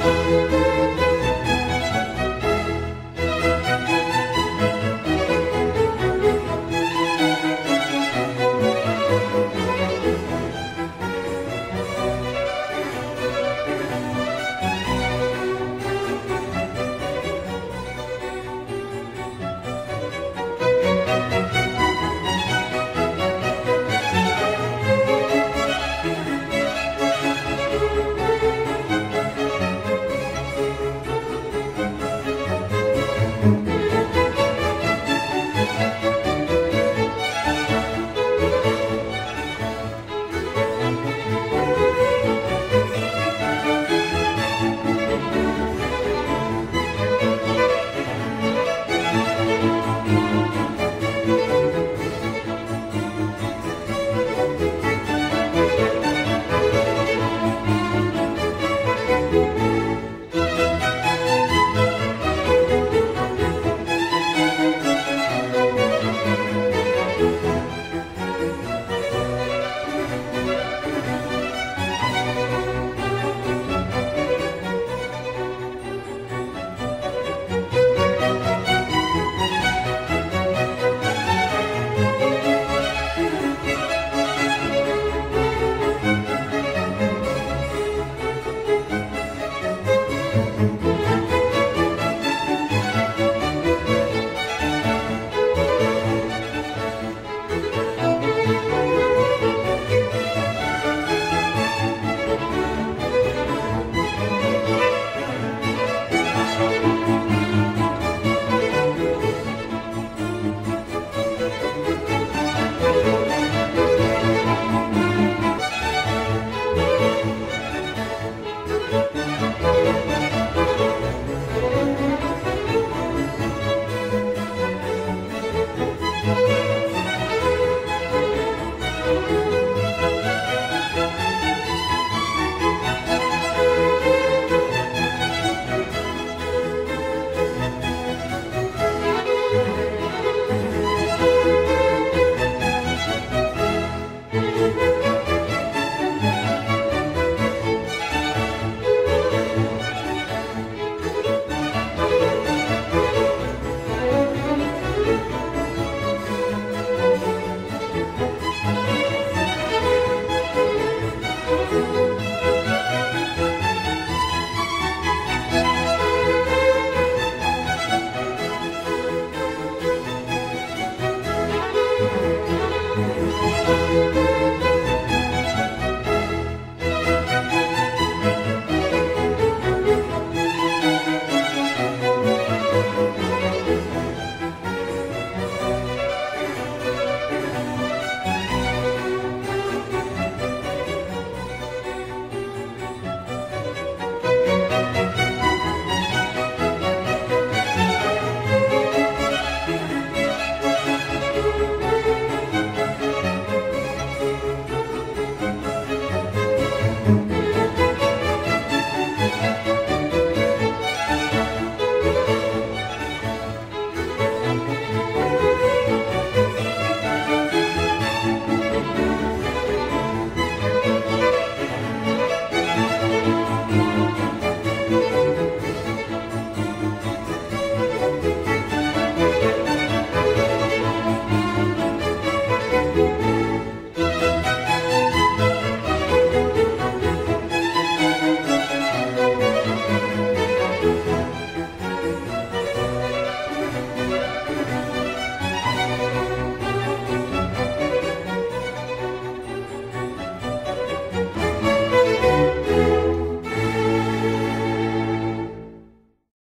Música